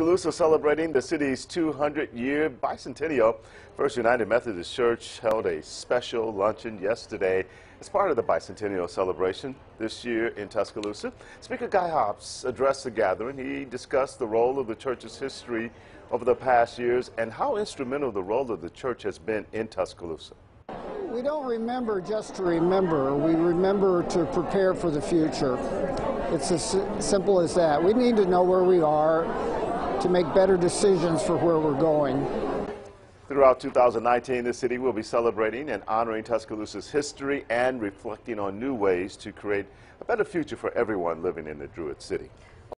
Tuscaloosa celebrating the city's 200-year bicentennial. First United Methodist Church held a special luncheon yesterday as part of the bicentennial celebration this year in Tuscaloosa. Speaker Guy Hobbs addressed the gathering. He discussed the role of the church's history over the past years and how instrumental the role of the church has been in Tuscaloosa. We don't remember just to remember. We remember to prepare for the future. It's as simple as that. We need to know where we are to make better decisions for where we're going. Throughout 2019, the city will be celebrating and honoring Tuscaloosa's history and reflecting on new ways to create a better future for everyone living in the Druid City.